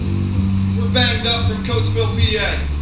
We're banged up from Coatesville, PA.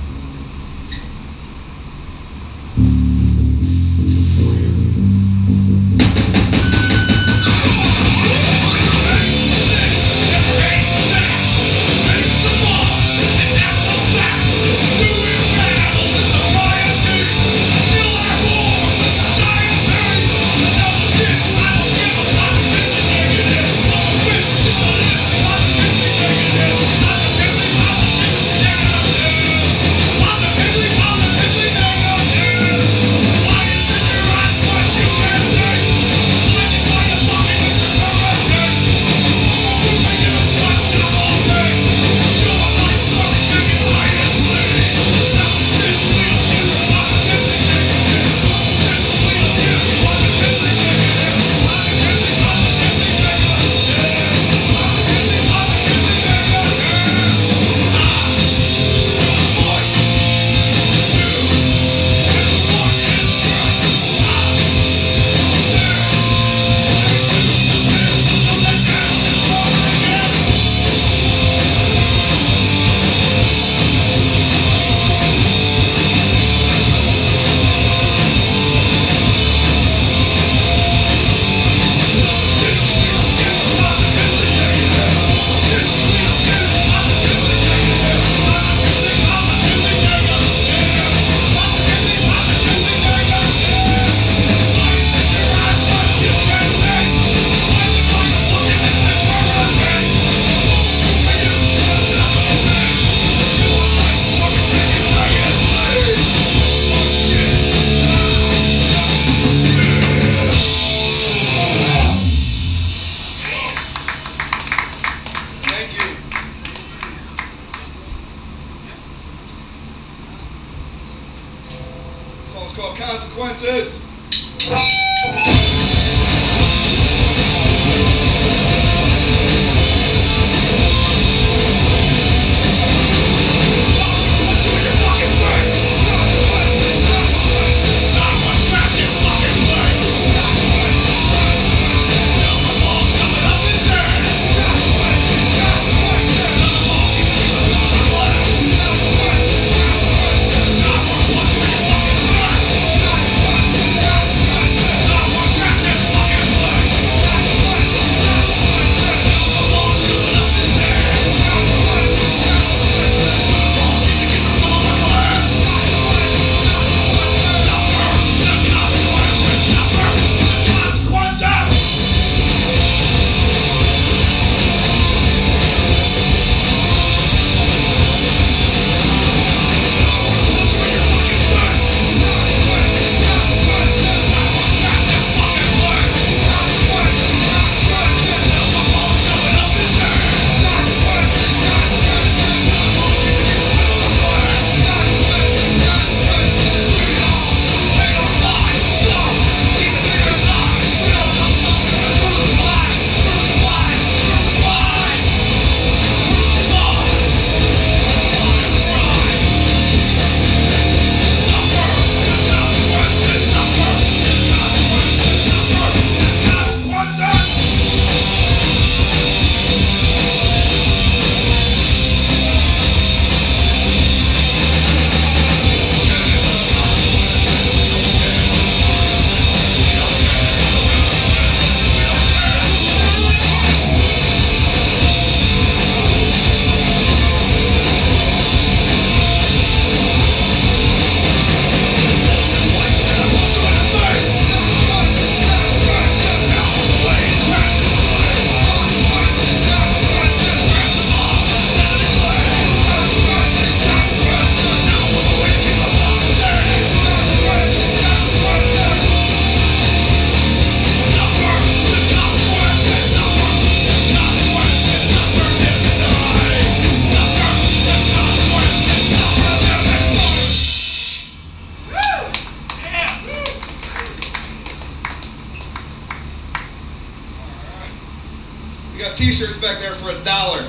Back there for a dollar.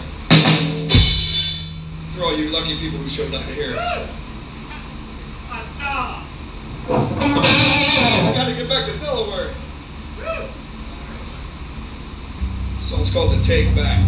For all you lucky people who showed up to hear us. I gotta get back to Delaware. Song's called The Take Back.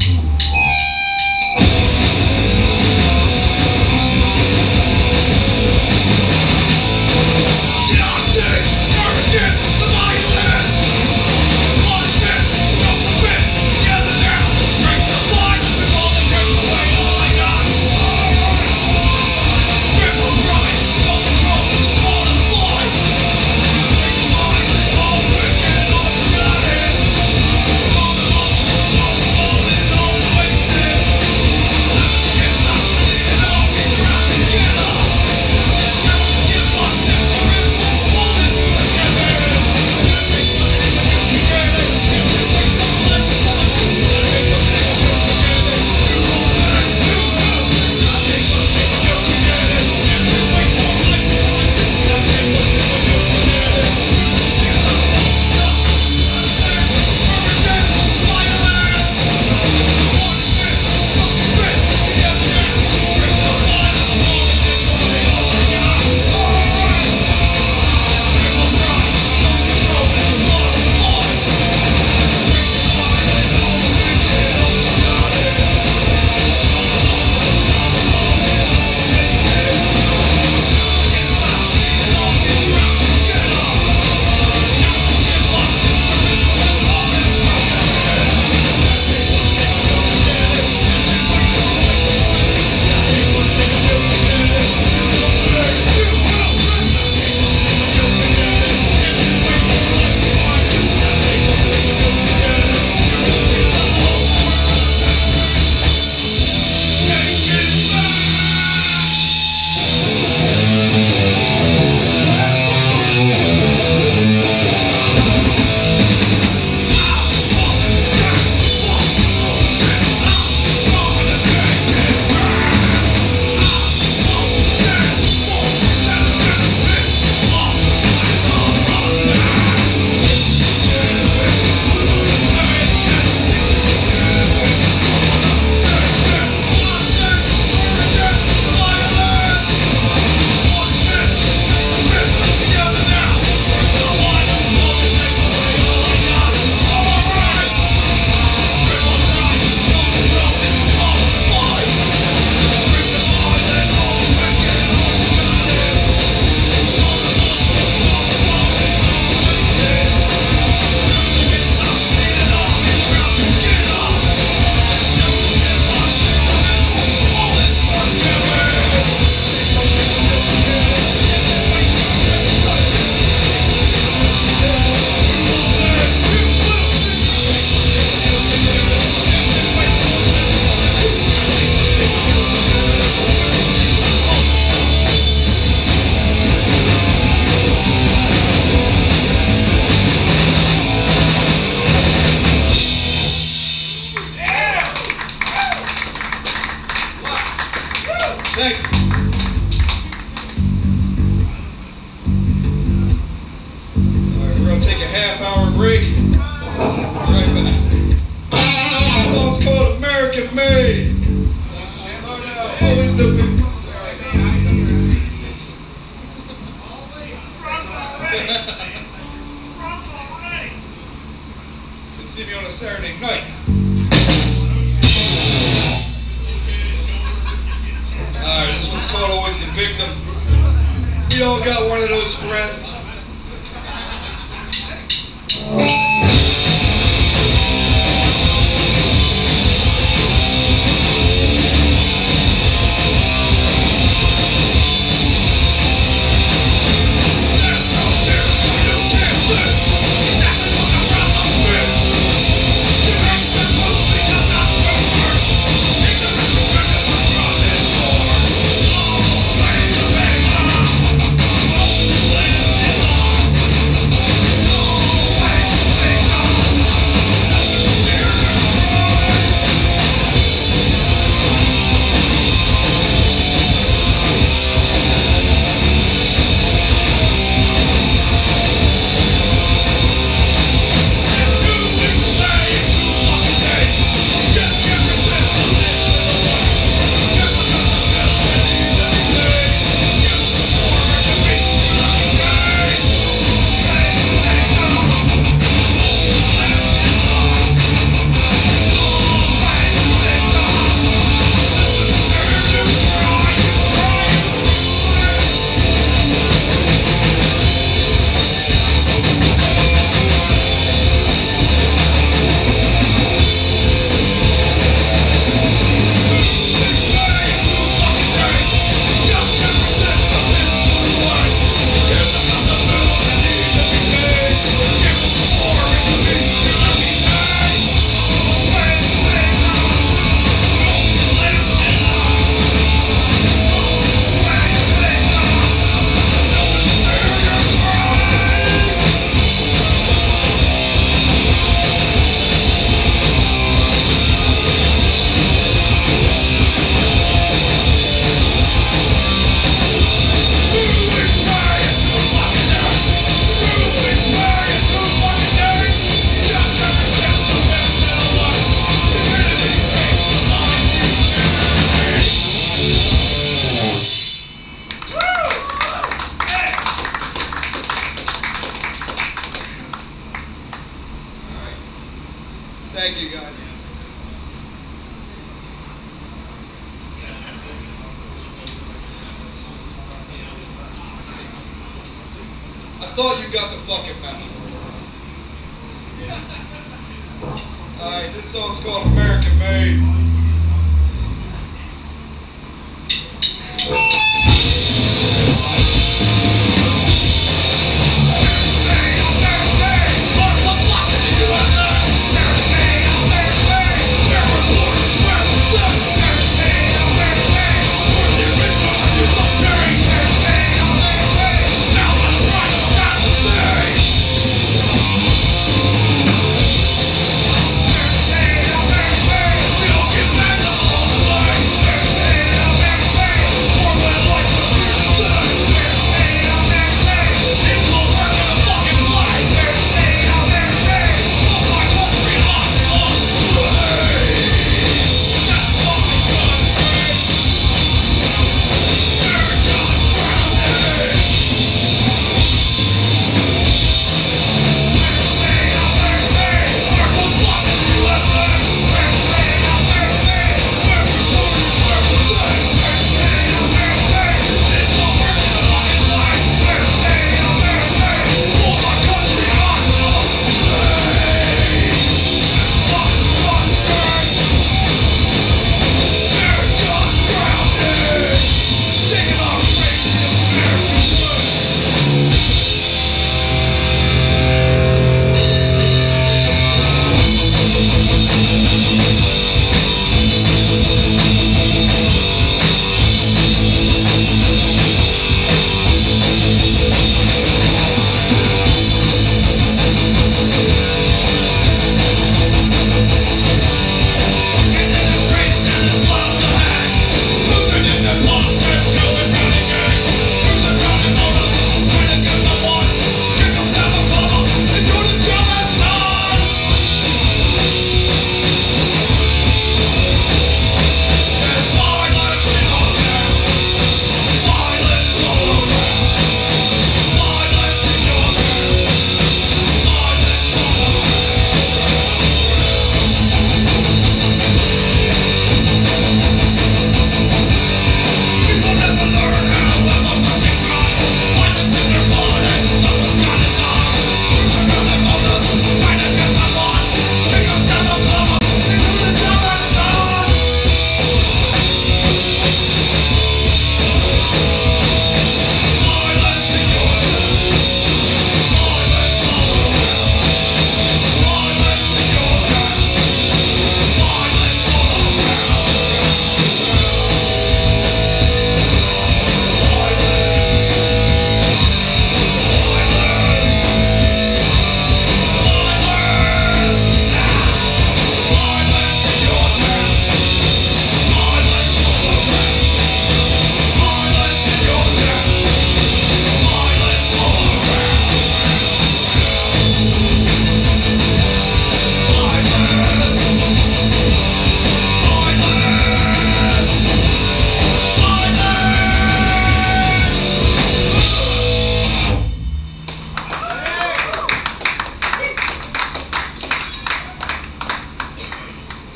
Thank you, guys. I thought you got the fucking memo. Alright, this song's called American Made.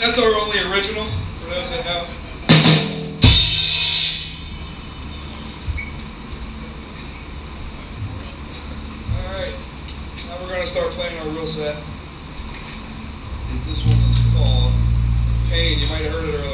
That's our only original, for those that know. Alright, now we're going to start playing our real set. This one is called Pain. You might have heard it earlier.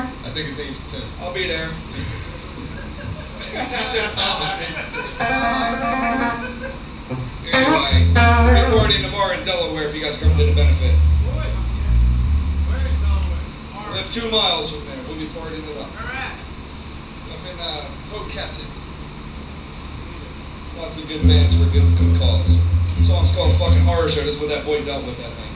Hometown? I think his name's Tim. I'll be there. Anyway, we're partying tomorrow in Delaware if you guys come to the benefit. What? Where in We live two miles from there. We'll be partying it up. I'm in uh, Pocasset. Lots of good bands for a good, good cause. The song's called Fucking Horror Show. This is what that boy dealt with that night.